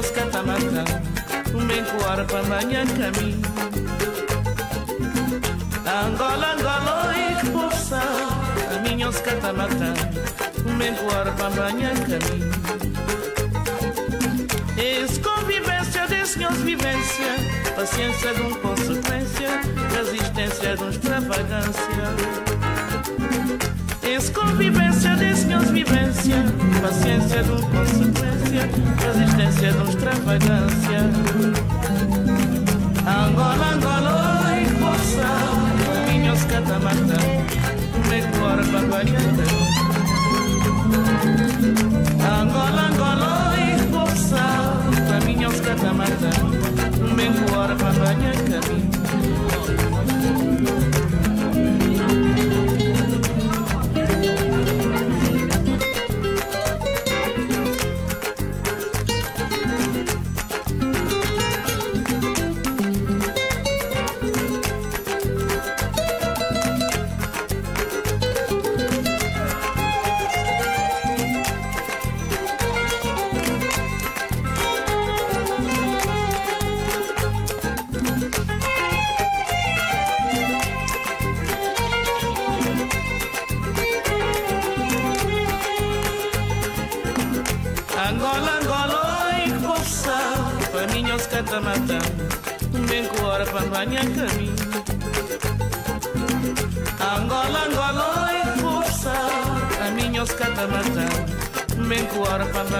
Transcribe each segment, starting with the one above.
os catamatã, o menco para manhã caminho. Angola, Angola, e que porção, a minha catamatã, o menco para manhã caminho. Es convivência de vivência, paciência de um consequência, resistência de uma extravagância. Desconvivência, desconvivência, paciência do consequência, resistência do extravagância. Angola, Angola, oi, força, minhos catamata, decora bagualhada. Angola, Angola, oi, força, minhos catamata, decora bagualhada.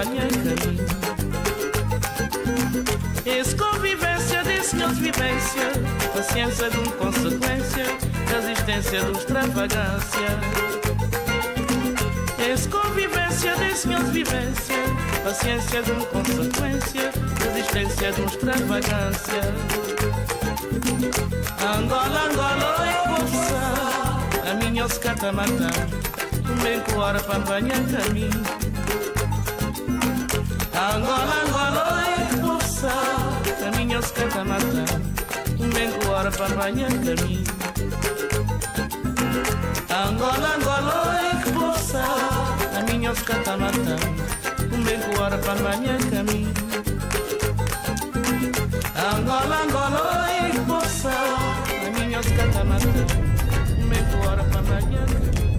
Anhangarim. Esse convivência desse não vivência, paciência de uma consequência, resistência de extravagância. Esse convivência desse não vivência, paciência de uma consequência, resistência de extravagância. Angola, Angola, é força, a minha oscata matar, um bem com hora para banhar caminho. angola angola e moça da minha escada mata me para manhã de mim angola angola e moça da minha escada mata me para manhã de mim angola angola e moça da minha escada mata me para manhã de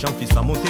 Jean-Fils à monter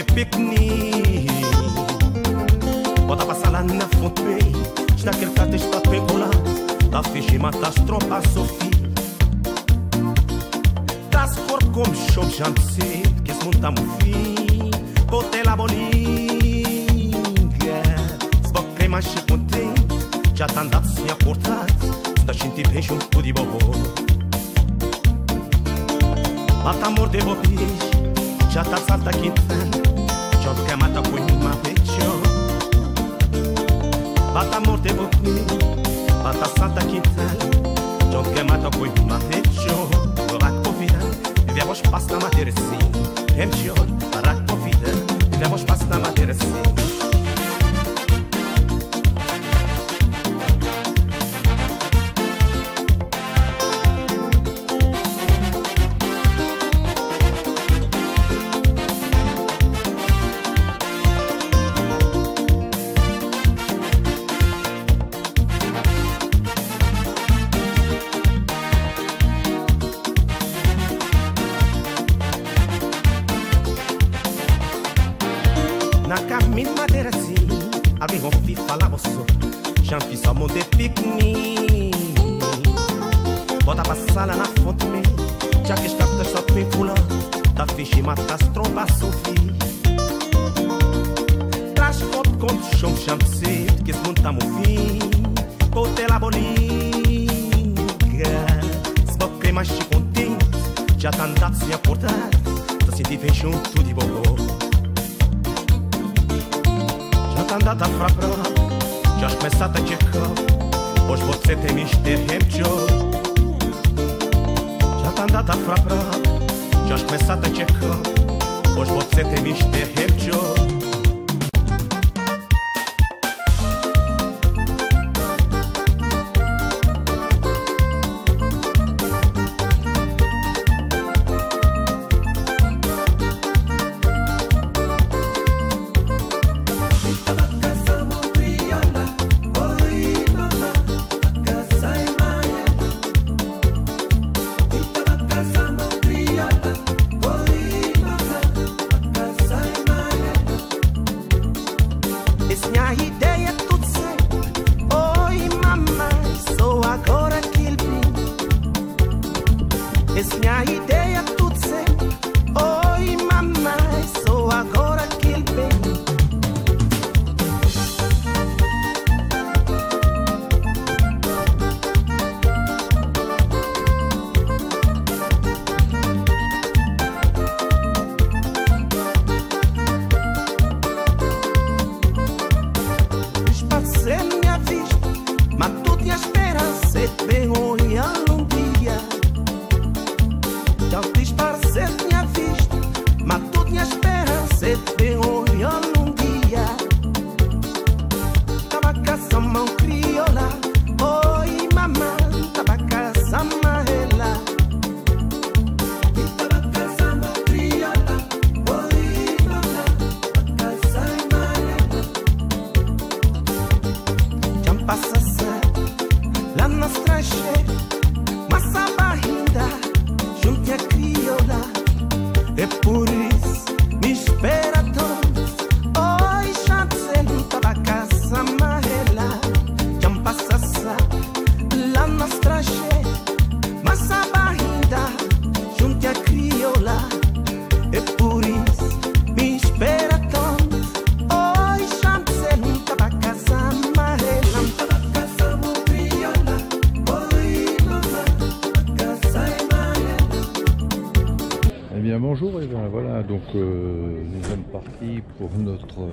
pour notre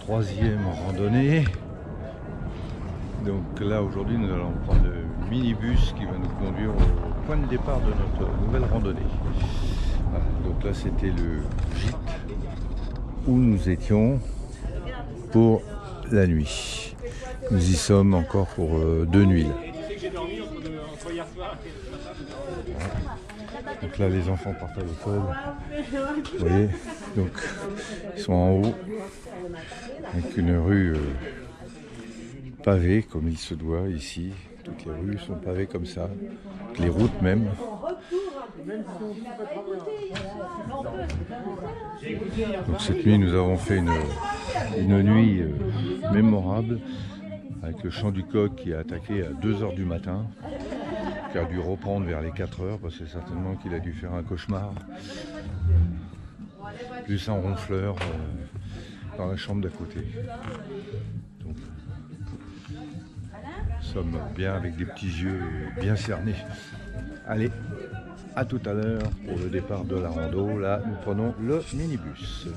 troisième randonnée. Donc là aujourd'hui nous allons prendre le minibus qui va nous conduire au point de départ de notre nouvelle randonnée. donc là c'était le gîte où nous étions pour la nuit. Nous y sommes encore pour euh, deux nuits. Donc là les enfants partent à l'école. Vous voyez Donc ils sont en haut avec une rue euh, pavée comme il se doit ici. Toutes les rues sont pavées comme ça, les routes même. Donc cette nuit nous avons fait une, une nuit euh, mémorable avec le chant du coq qui a attaqué à 2h du matin a dû reprendre vers les 4 heures parce que certainement qu'il a dû faire un cauchemar. Plus un ronfleur euh, dans la chambre d'à côté. Donc, nous sommes bien avec des petits yeux bien cernés. Allez, à tout à l'heure pour le départ de la rando. Là, nous prenons le minibus.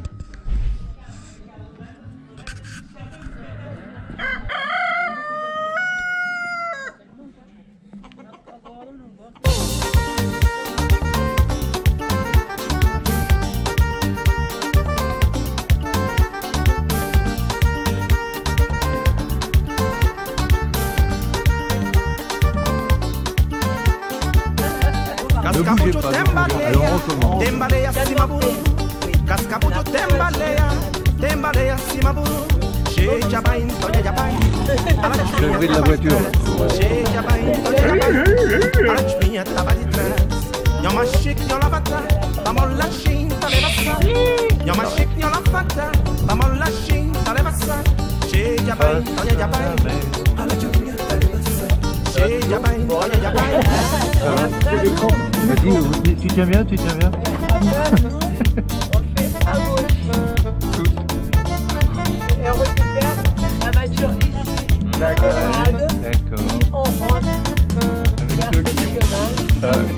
National.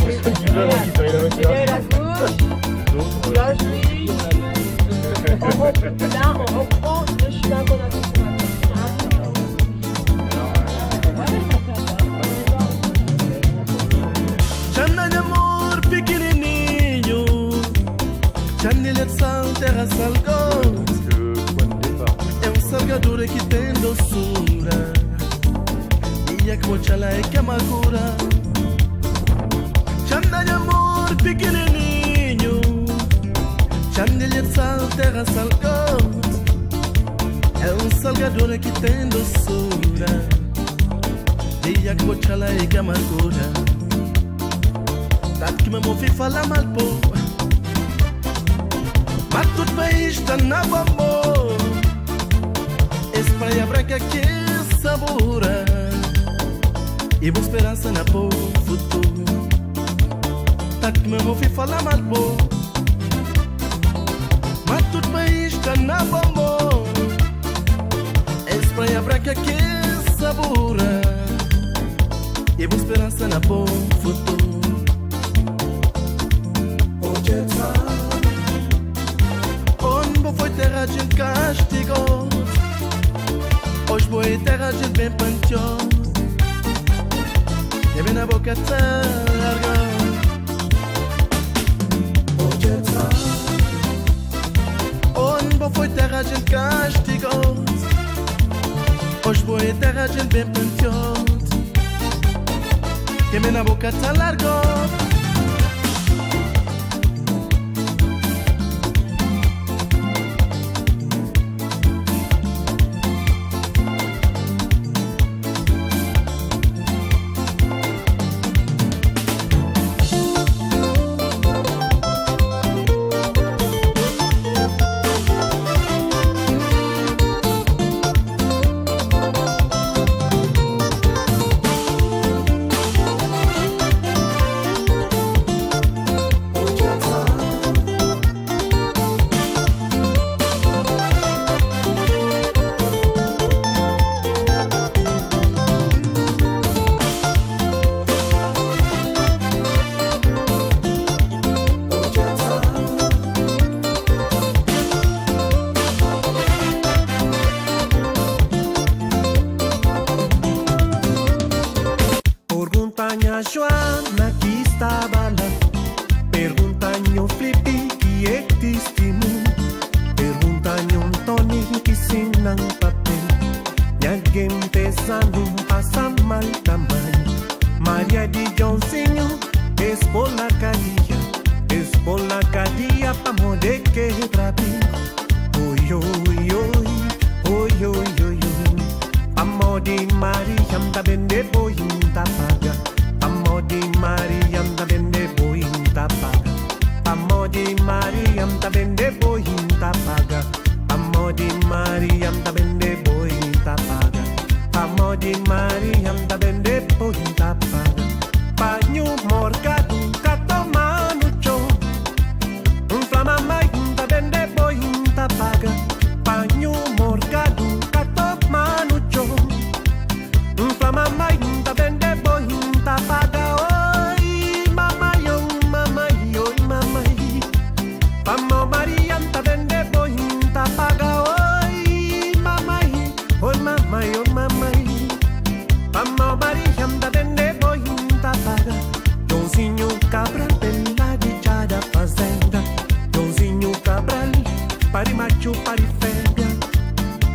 Pari macho pari fêmea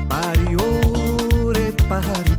Pari ore pari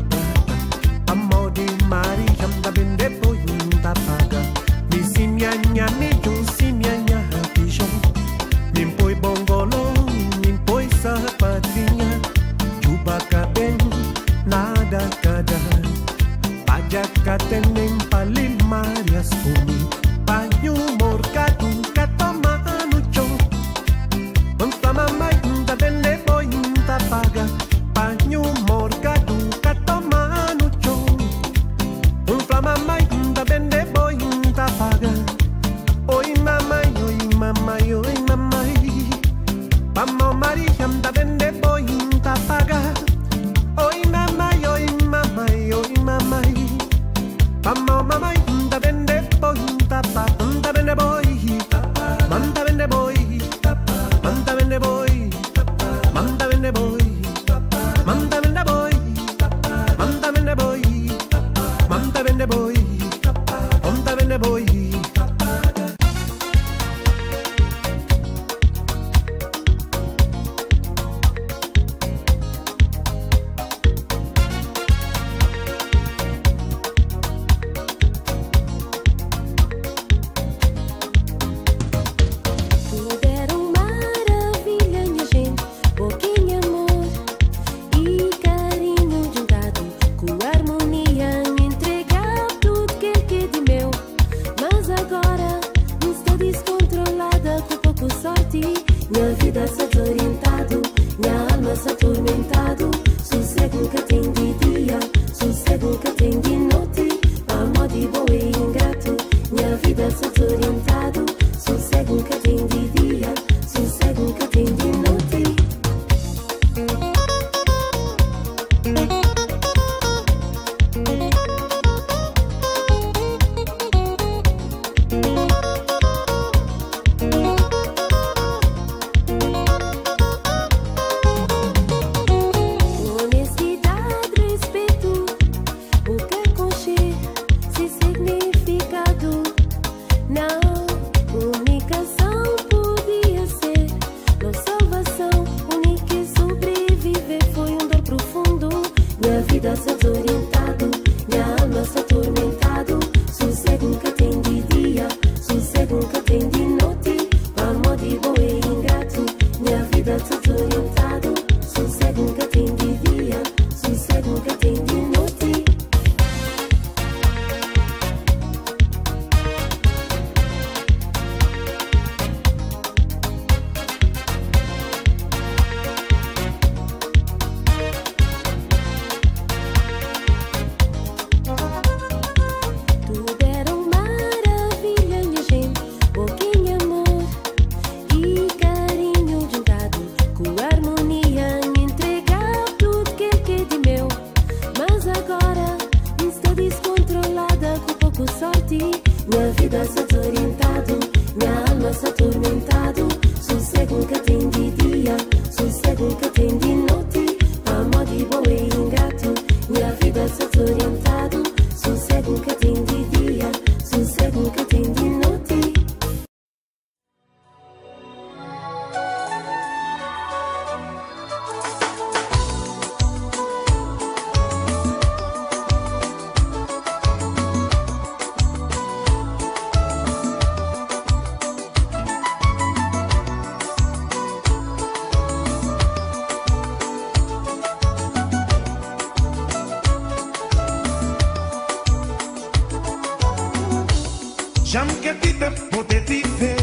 Jam ke ti dem, pote ti fe.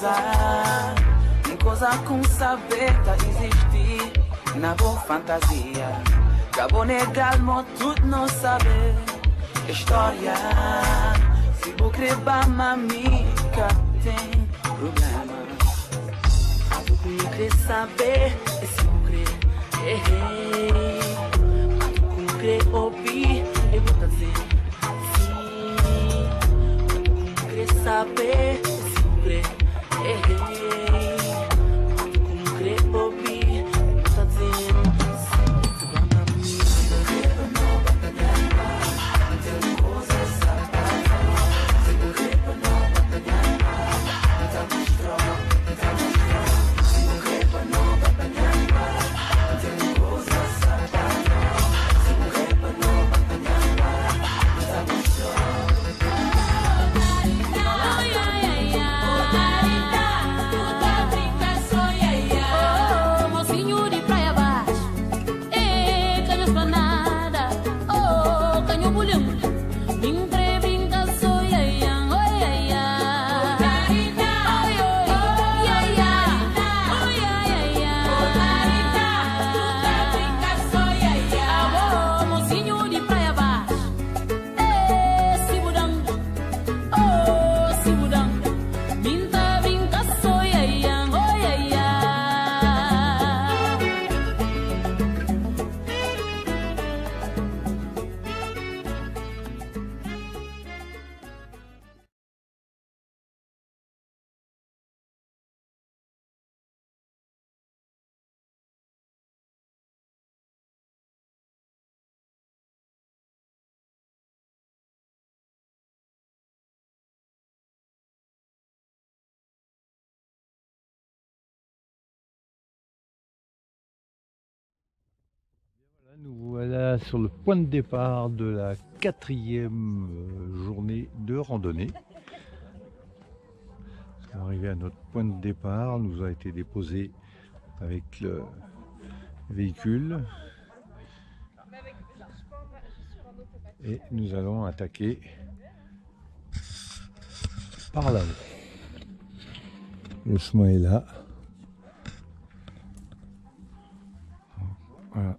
gozar. Tem coisa com saber tá existir. Na boa fantasia. Acabou negar, mo tudo não saber. História. Se vou creba, mamica, tem problema. Não quer saber, se não quer. Errei. Não quer ouvir, eu vou fazer. Sim. Não quer saber. Nous voilà sur le point de départ de la quatrième euh, journée de randonnée. Arrivé à notre point de départ, nous a été déposés avec le véhicule. Et nous allons attaquer par là. Le chemin est là. Voilà.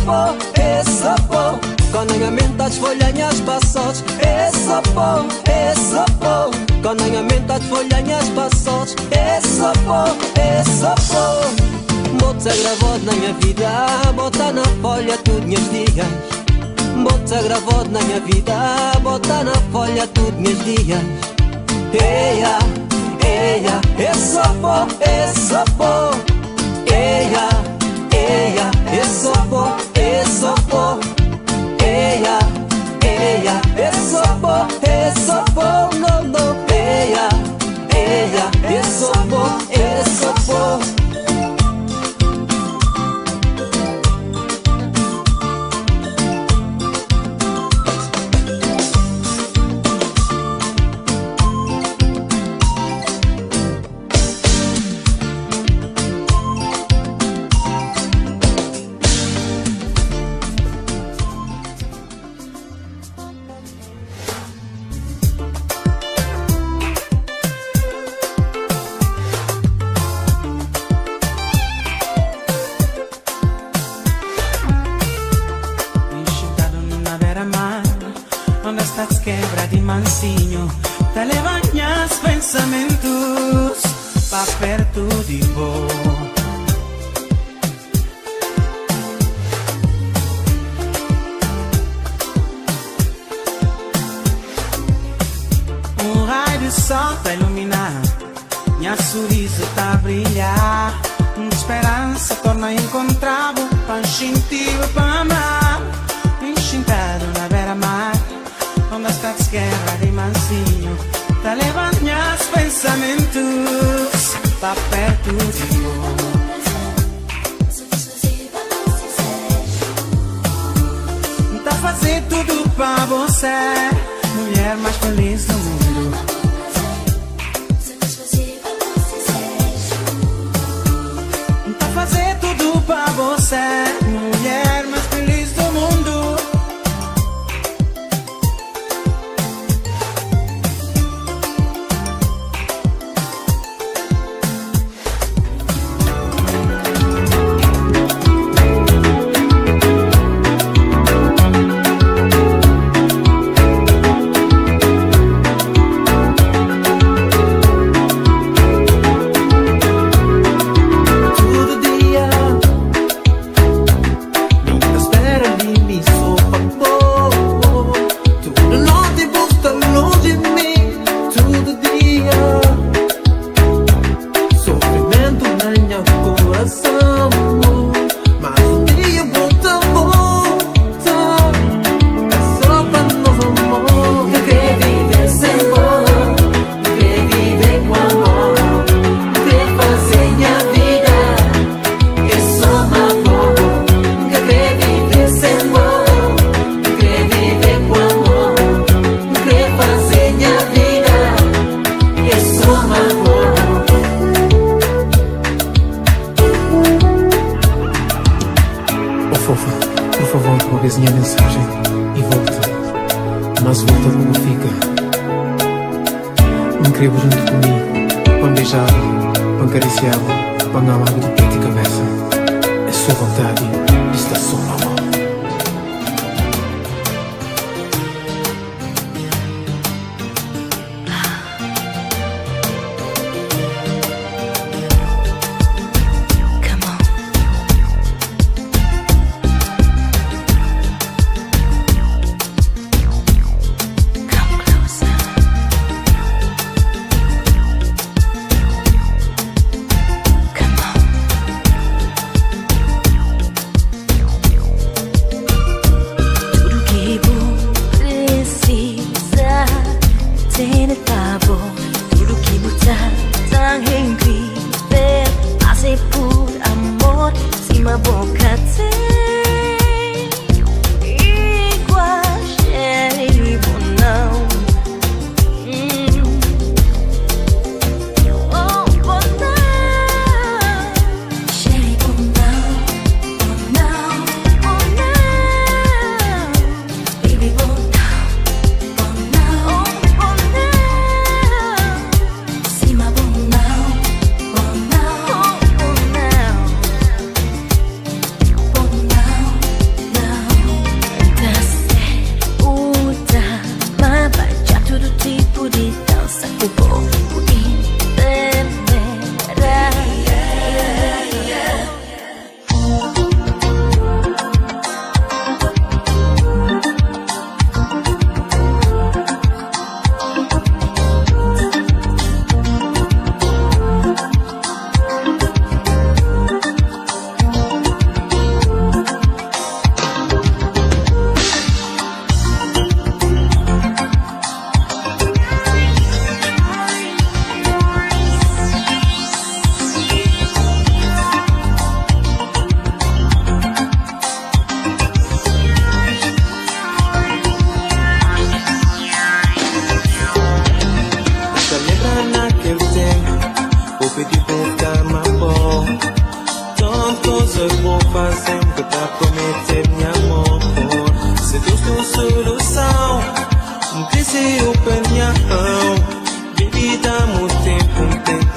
sapó, é eh, sapó. Quando a mente as folhanhas passos, é eh, sapó, é eh, sapó. Quando a mente as folhanhas passos, é sapó, é sapó. Botes agravado na minha vida, bota na folha tudo minhas dias. Botes agravado na minha vida, bota na folha tudo minhas dias. Eia, eia, é sapó, é sapó. Eia, eia, é sapó. eso por ella, ella, eso por, eso por no. man see pra você, mulher mais feliz do mundo.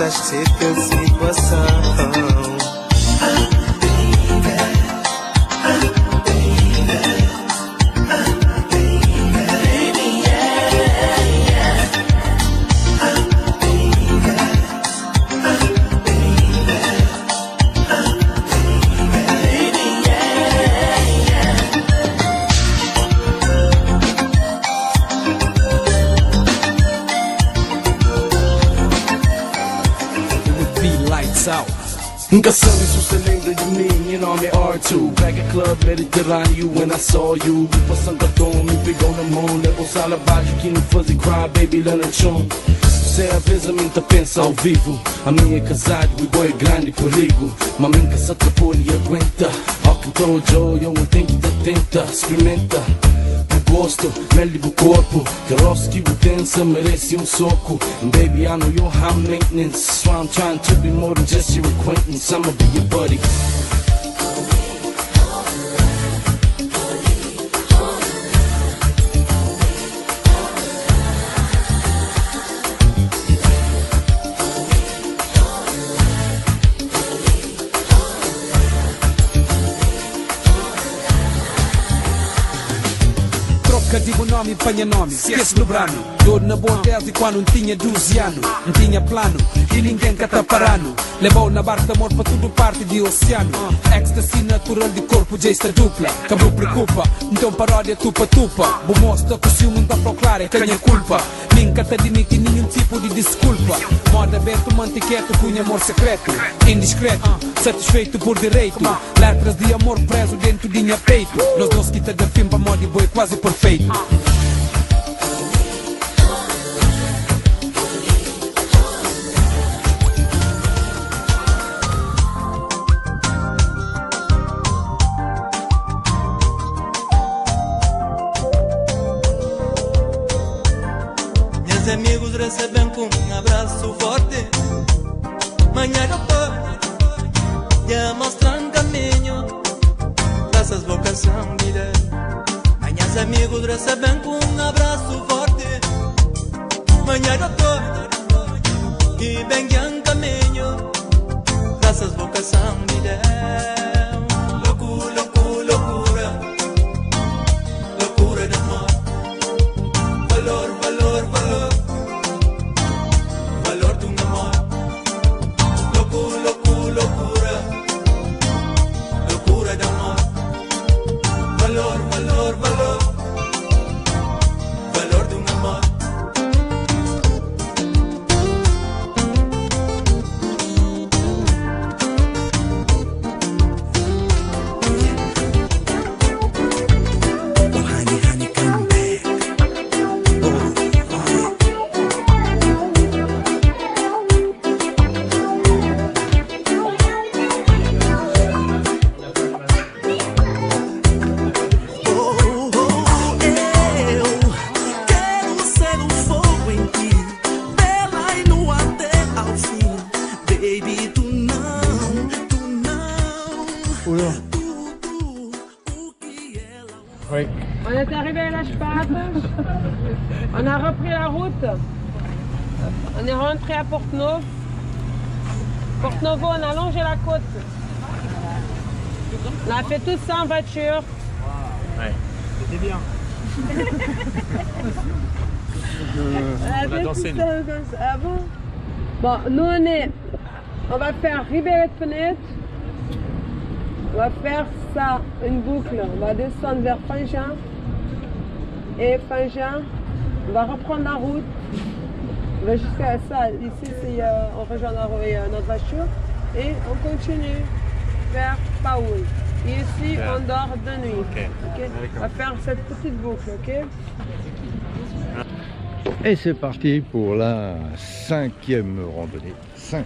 desta situação. Nunca sabe se você lembra de mim, your nome é R2 Back at Club Mediterrâneo when I saw you. Tipo Sangatão, me pegou na mão. Levou sala abaixo que não fazia cry, baby, lá no chão. Você às vezes a mim tá pensa ao vivo. A minha é casado, o boy é grande mim que se atrapou e aguenta. Ao que tô Joe, eu tenho que te tenta. Experimenta gosto, melhor do corpo que o dança merece um soco And baby, I know you're high maintenance So I'm trying to be more than just your acquaintance. I'ma be your buddy Dor na boa desde quando não tinha 12 anos Não tinha plano e ninguém que parando Levou na barca amor para tudo parte de oceano. Ecstasy natural de corpo, já está dupla. Cabru preocupa, então paródia tupa tupa. Bom mostra que o ciúme não proclara, canha culpa. Nunca te admite nenhum tipo de desculpa. Moda aberto, mantiqueto, cunha amor secreto. Indiscreto, satisfeito por direito. Letras de amor preso dentro de minha peito. Nós dois que te filme para moda boi quase perfeito a fait tout ça en voiture. C'était bien. On a dansé, ça. Ah bon? Bon, nous on est. On va faire Ribéret de Fenêtre. On va faire ça, une boucle. On va descendre vers Fingin. Et Fingin, on va reprendre la route. On va jusqu'à ça. Ici, c'est, euh, on rejoint notre, euh, notre voiture. Et on continue vers Paoul. Et ici, on dort de nuit. Ok. ok? On va faire cette petite boucle, ok? Et c'est parti pour la cinquième randonnée. 5.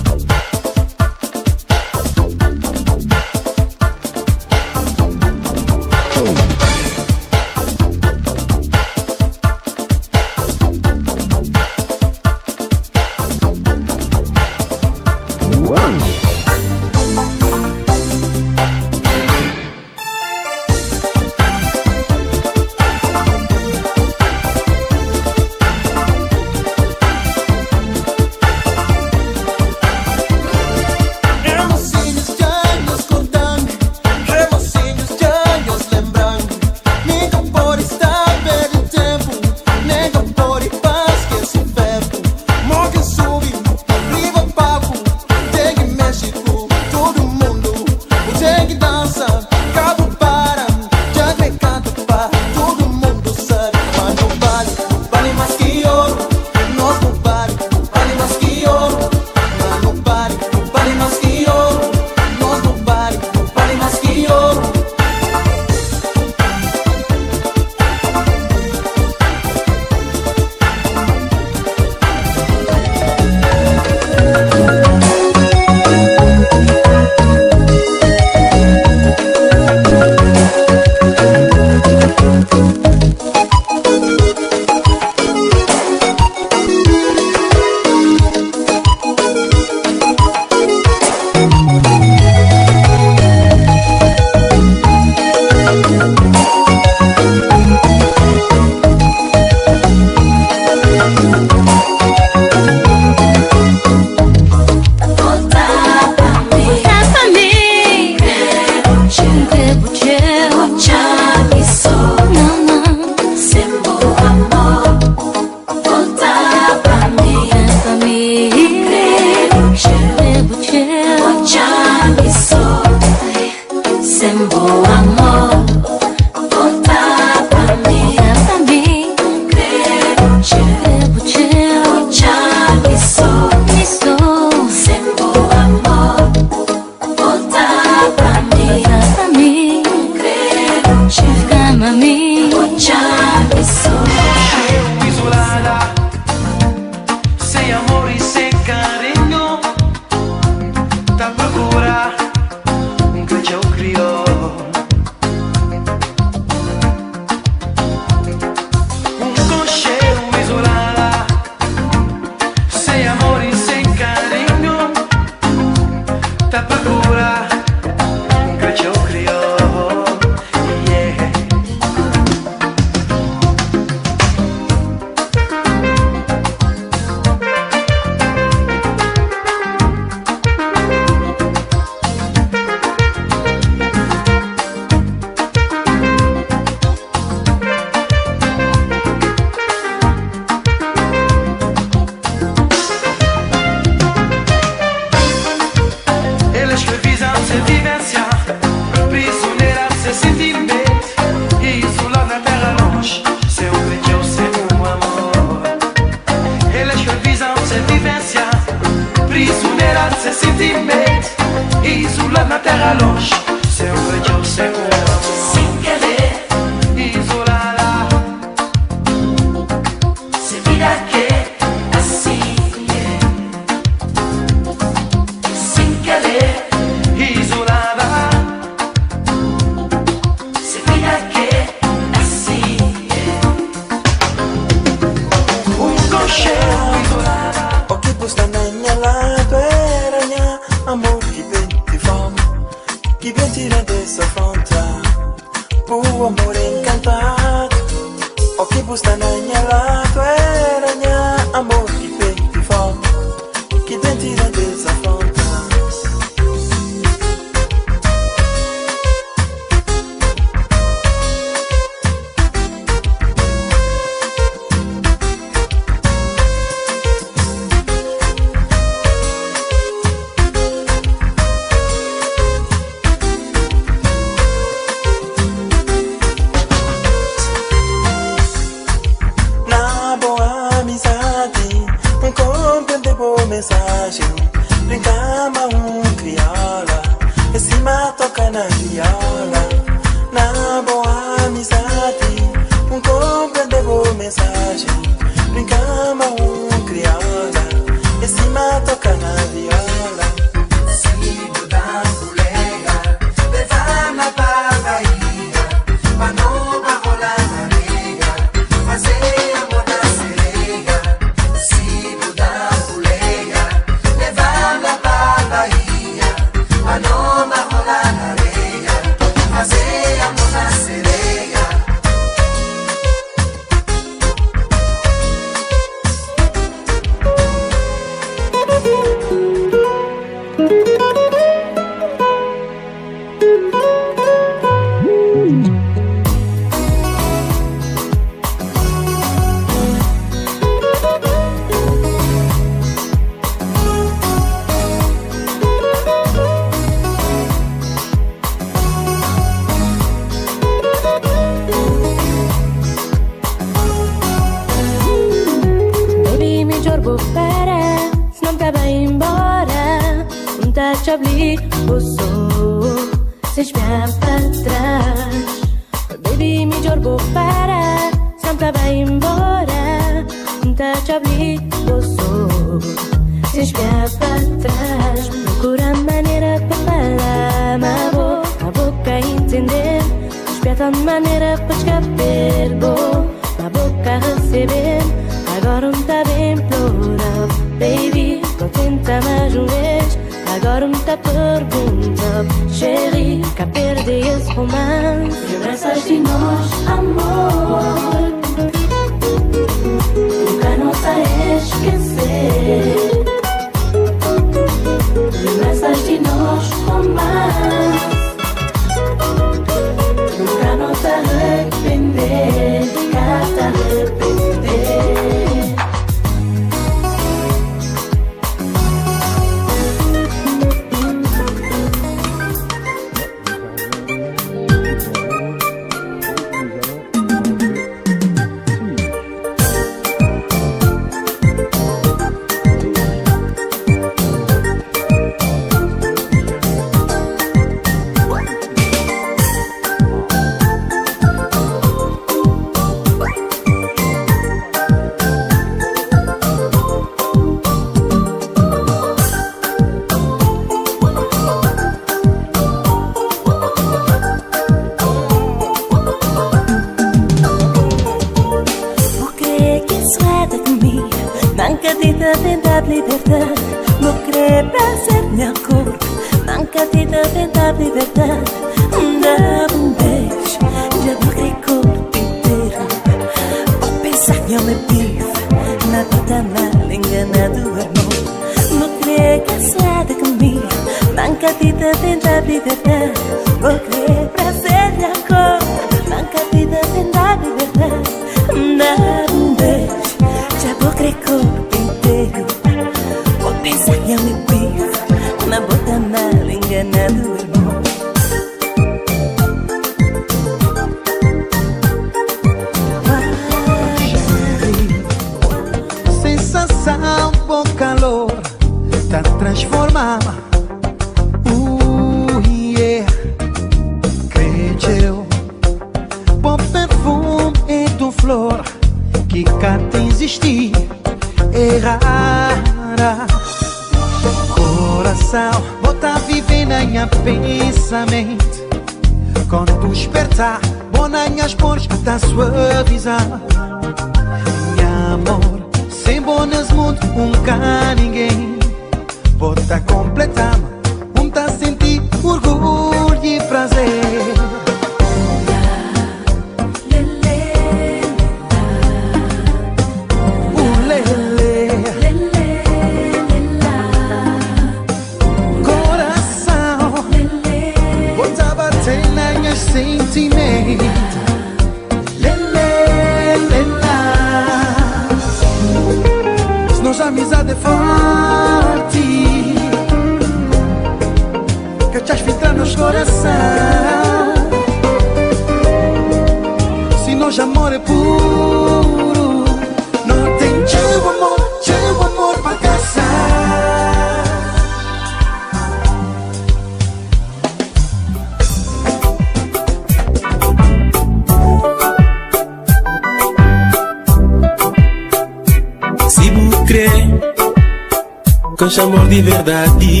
Com amor de verdade,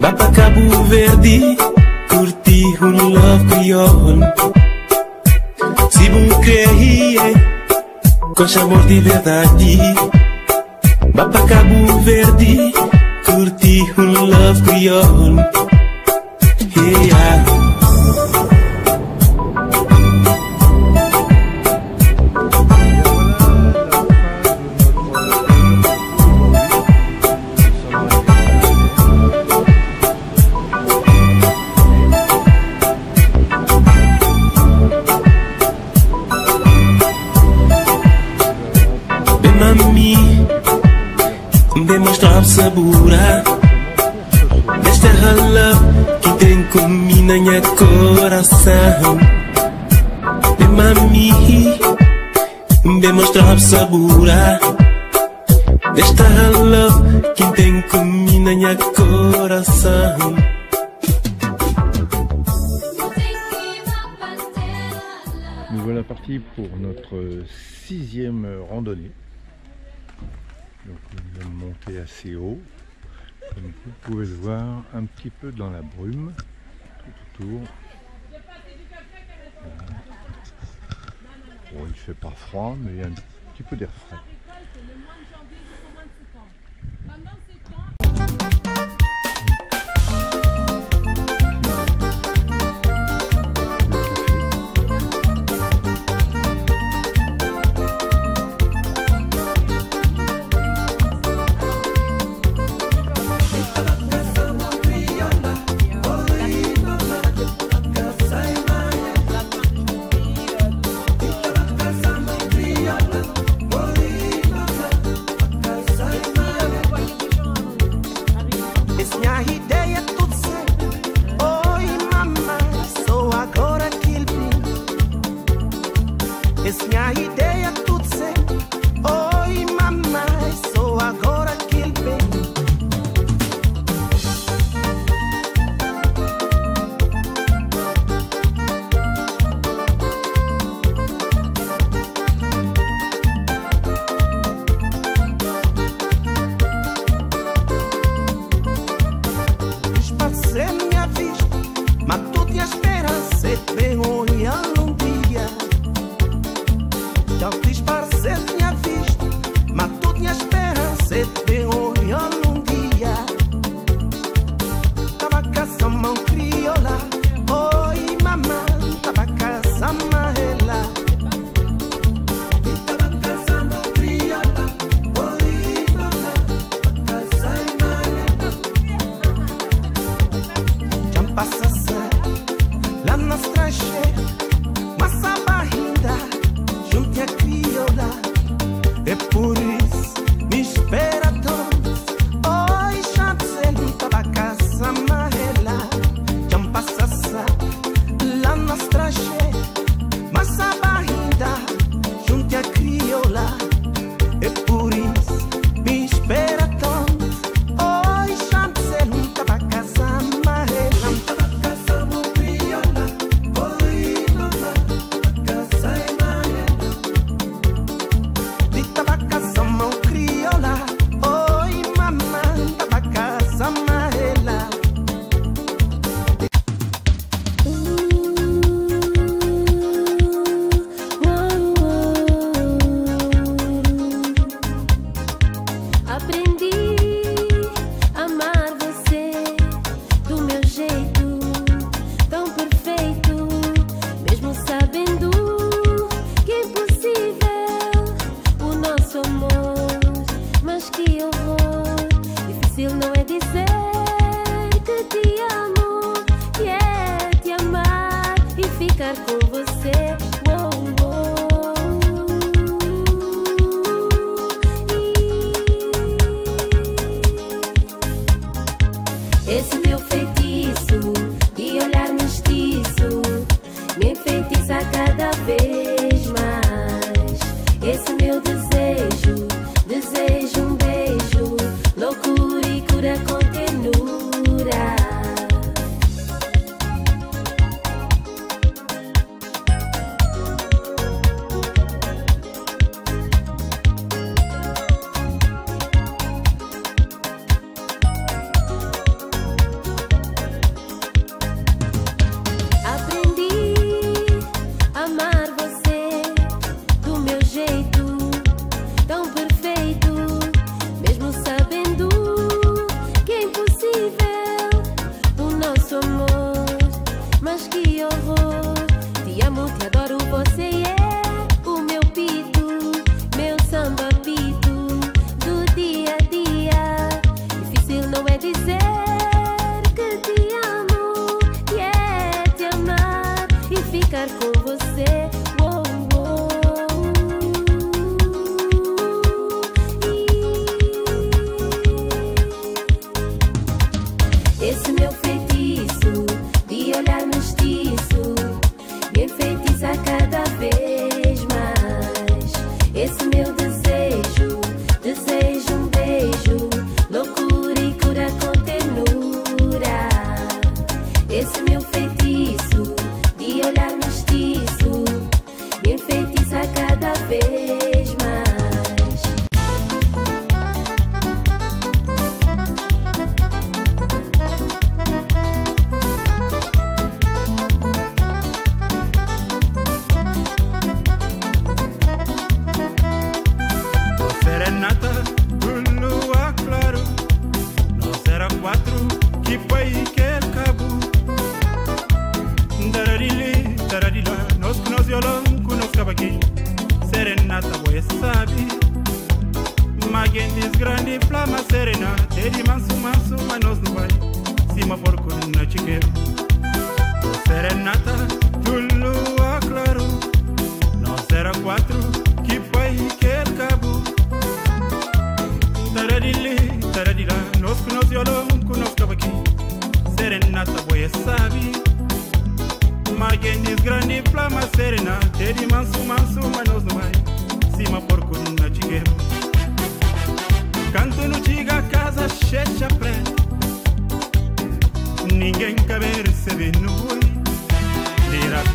vá pra Cabo Verde, curtir um love crioulo. Se vous crê com amor de verdade, vá pra Cabo Verde, curtir um love crioulo. Randonnée. Donc nous montés assez haut. Comme vous pouvez le voir, un petit peu dans la brume tout autour. Bon, il fait pas froid, mais il y a un petit peu d'air frais.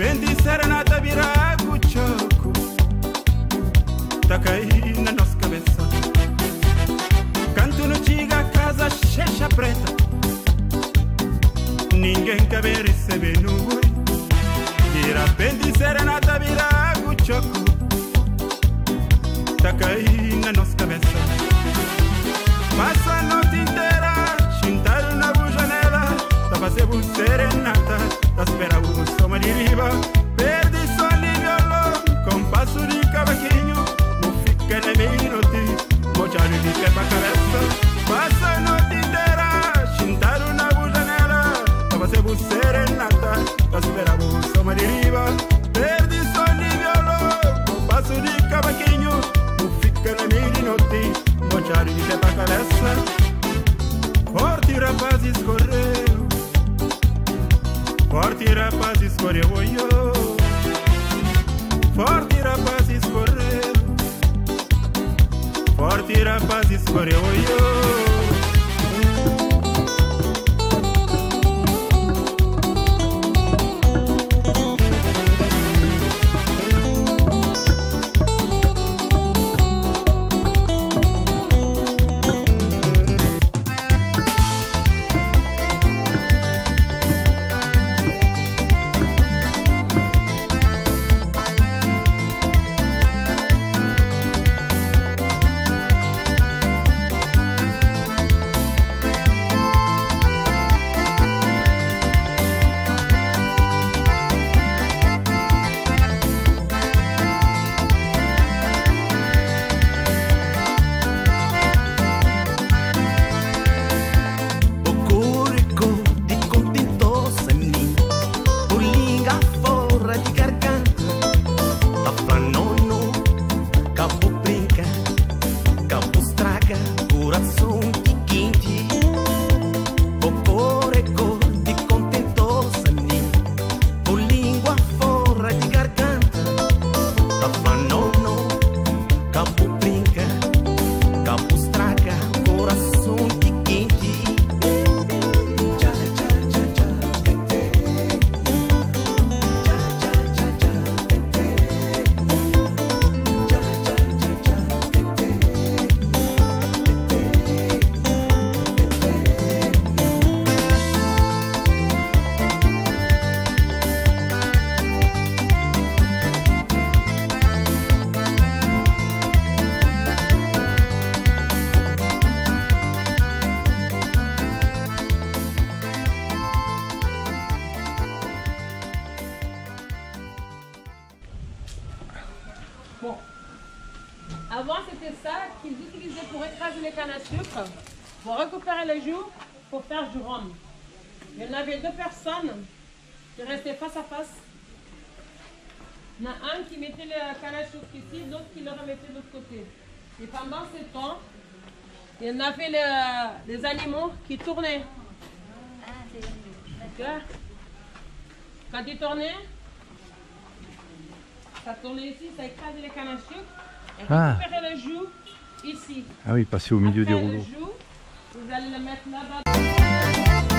bendi serenata virá cuchoco Tá caindo na nossa cabeça Canto no tiga casa checha preta. Ninguém cabe receber no oi Vira bendi serenata virá cuchoco Tá caindo na il y en avait le- les animaux qui tournaient. Quand ils tournaient, ça tournait ici, ça écrasait les cannes à sucre. Et Ah. le jus ici. Ah oui, passer au milieu des Après, le rouleaux. vous allez le mettre là-bas.